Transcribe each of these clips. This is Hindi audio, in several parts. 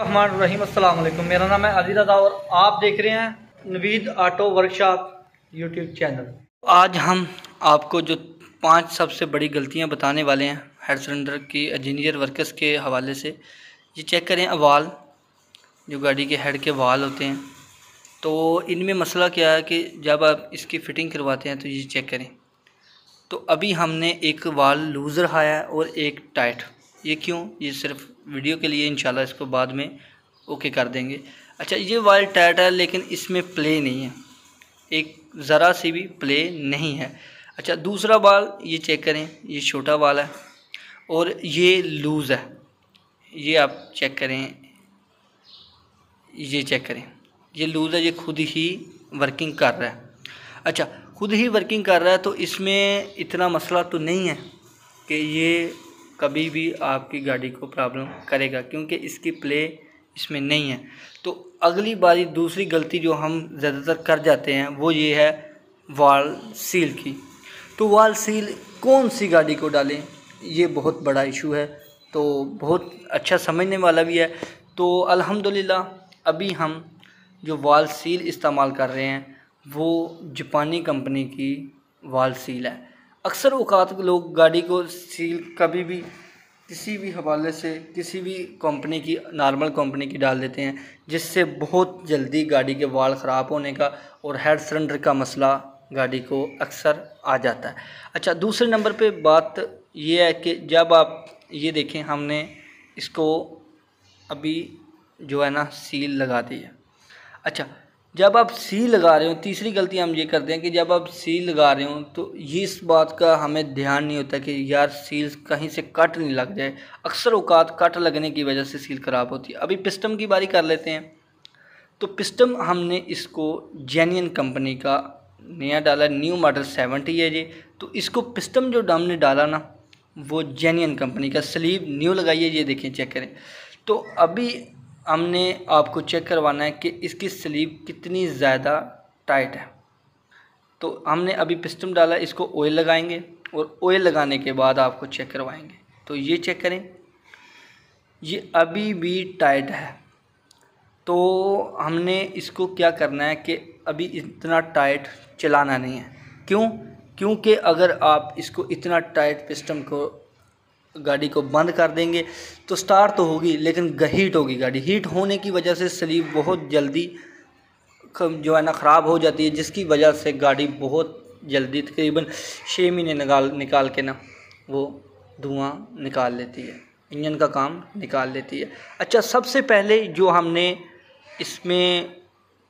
रहीम मेरा नाम है अली रजा और आप देख रहे हैं Naveed auto workshop YouTube channel. आज हम आपको जो पाँच सबसे बड़ी गलतियाँ बताने वाले हैं, हेड सिलेंडर की इंजीनियर वर्कर्स के हवाले से, ये चेक करें वाल जो गाड़ी के हेड के वाल होते हैं। तो इनमें मसला क्या है कि जब आप इसकी फ़िटिंग करवाते हैं तो ये चेक करें। तो अभी हमने एक वाल लूज़ रहा है और एक टाइट। ये क्यों? ये सिर्फ़ वीडियो के लिए, इंशाल्लाह इसको बाद में ओके कर देंगे। अच्छा ये वाल टाइट है, लेकिन इसमें प्ले नहीं है। एक ज़रा सी भी प्ले नहीं है। अच्छा दूसरा बाल ये चेक करें, ये छोटा बाल है, और ये लूज़ है। ये आप चेक करें, ये चेक करें। ये लूज़ है, ये खुद ही वर्किंग कर रहा है। अच्छा खुद ही वर्किंग कर रहा है तो इसमें इतना मसला तो नहीं है कि ये कभी भी आपकी गाड़ी को प्रॉब्लम करेगा, क्योंकि इसकी प्ले इसमें नहीं है। तो अगली बारी दूसरी गलती जो हम ज़्यादातर कर जाते हैं, वो ये है वाल सील की। तो वाल सील कौन सी गाड़ी को डालें, ये बहुत बड़ा इशू है तो बहुत अच्छा समझने वाला भी है। तो अल्हम्दुलिल्लाह, अभी हम जो वाल सील इस्तेमाल कर रहे हैं, वो जापानी कंपनी की वाल सील है। अक्सर अवकात लोग गाड़ी को सील कभी भी किसी भी हवाले से किसी भी कंपनी की नॉर्मल कंपनी की डाल देते हैं, जिससे बहुत जल्दी गाड़ी के वाल ख़राब होने का और हेड सिलेंडर का मसला गाड़ी को अक्सर आ जाता है। अच्छा दूसरे नंबर पे बात ये है कि जब आप ये देखें, हमने इसको अभी जो है ना, सील लगा दी है। अच्छा जब आप सी लगा रहे हो, तीसरी गलती हम ये करते हैं कि जब आप सी लगा रहे हो तो ये इस बात का हमें ध्यान नहीं होता कि यार सील कहीं से कट नहीं लग जाए। अक्सर अवकात कट लगने की वजह से सील ख़राब होती है। अभी पिस्टम की बारी कर लेते हैं। तो पिस्टम हमने इसको जेनियन कंपनी का नया डाला न्यू मॉडल सेवेंटी है जी। तो इसको पिस्टम जो हमने डाला ना, वो जेनियन कंपनी का स्लीव न्यू लगाइए, ये देखें चेक करें। तो अभी हमने आपको चेक करवाना है कि इसकी स्लीव कितनी ज़्यादा टाइट है। तो हमने अभी पिस्टम डाला, इसको ऑयल लगाएँगे और ऑयल लगाने के बाद आपको चेक करवाएँगे। तो ये चेक करें, ये अभी भी टाइट है। तो हमने इसको क्या करना है कि अभी इतना टाइट चलाना नहीं है। क्यों? क्योंकि अगर आप इसको इतना टाइट पिस्टम को गाड़ी को बंद कर देंगे तो स्टार्ट तो होगी, लेकिन हीट होगी गाड़ी। हीट होने की वजह से स्लीव बहुत जल्दी जो है ना, ख़राब हो जाती है, जिसकी वजह से गाड़ी बहुत जल्दी तकरीबन छः महीने निकाल निकाल के ना, वो धुआँ निकाल लेती है। इंजन का काम निकाल लेती है। अच्छा सबसे पहले जो हमने इसमें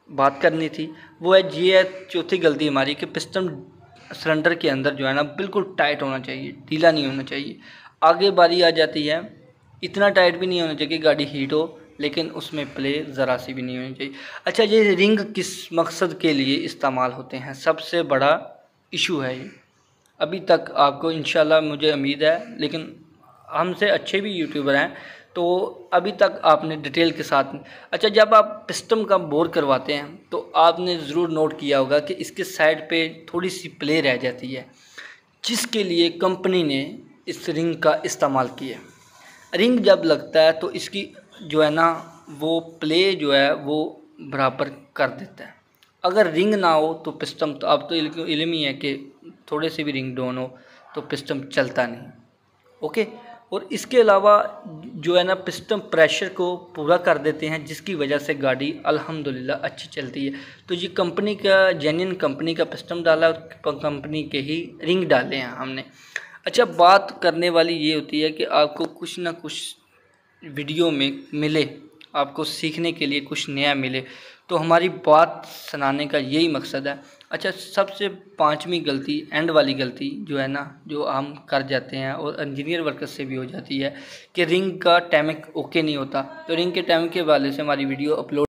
बात करनी थी, वो है ये है चौथी गलती हमारी कि पिस्टन सिलेंडर के अंदर जो है ना, बिल्कुल टाइट होना चाहिए, ढीला नहीं होना चाहिए। आगे बारी आ जाती है। इतना टाइट भी नहीं होना चाहिए कि गाड़ी हीट हो, लेकिन उसमें प्ले ज़रा सी भी नहीं होनी चाहिए। अच्छा ये रिंग किस मकसद के लिए इस्तेमाल होते हैं? सबसे बड़ा इशू है ये। अभी तक आपको इन मुझे उम्मीद है, लेकिन हमसे अच्छे भी यूट्यूबर हैं तो अभी तक आपने डिटेल के साथ अच्छा जब आप पिस्टम का बोर करवाते हैं तो आपने ज़रूर नोट किया होगा कि इसके साइड पे थोड़ी सी प्ले रह जाती है, जिसके लिए कंपनी ने इस रिंग का इस्तेमाल किए रिंग जब लगता है तो इसकी जो है ना, वो प्ले जो है, वो बराबर कर देता है। अगर रिंग ना हो तो पिस्टम तो अब तो इलम ही है कि थोड़े से भी रिंग डाउन हो तो पिस्टम चलता नहीं। ओके? और इसके अलावा जो है ना, पिस्टम प्रेशर को पूरा कर देते हैं, जिसकी वजह से गाड़ी अल्हम्दुलिल्लाह अच्छी चलती है। तो ये कंपनी का जेन्यन कंपनी का पिस्टम डाला कंपनी के ही रिंग डाले हैं हमने। अच्छा बात करने वाली ये होती है कि आपको कुछ ना कुछ वीडियो में मिले, आपको सीखने के लिए कुछ नया मिले तो हमारी बात सुनाने का यही मकसद है। अच्छा सबसे पांचवी गलती एंड वाली गलती जो है ना, जो हम कर जाते हैं और इंजीनियर वर्कर से भी हो जाती है कि रिंग का टैमिक ओके नहीं होता। तो रिंग के टैमिक के वाले से हमारी वीडियो अपलोड